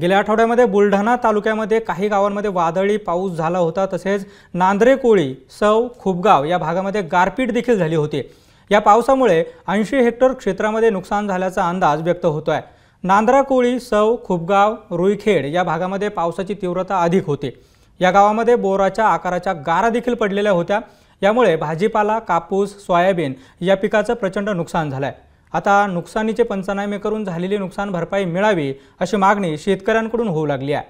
गेल्या आठवड्यामध्ये बुलढाणा तालुक्यामध्ये काही गावांमध्ये वादळी पाऊस झाला होता तसेच नांद्रे कोळी सव खुपगाव या भागामध्ये गारपीट देखील झाली होती. या पावसामुळे ऐंशी हेक्टर क्षेत्रामध्ये नुकसान झाल्याचा अंदाज व्यक्त होतोय. नांद्रा कोळी सव खुपगाव रुईखेड या भागामध्ये पावसाची तीव्रता अधिक होती. या गावामध्ये बोराच्या आकाराच्या गारा देखील पडलेल्या होत्या. यामुळे भाजीपाला कापूस सोयाबीन या पिकाचं प्रचंड नुकसान झालं आहे आता नुकसानीचे पंचनामे करून झालेली नुकसान भरपाई मिळावी अशी मागणी शेतकऱ्यांकडून होऊ लागली आहे.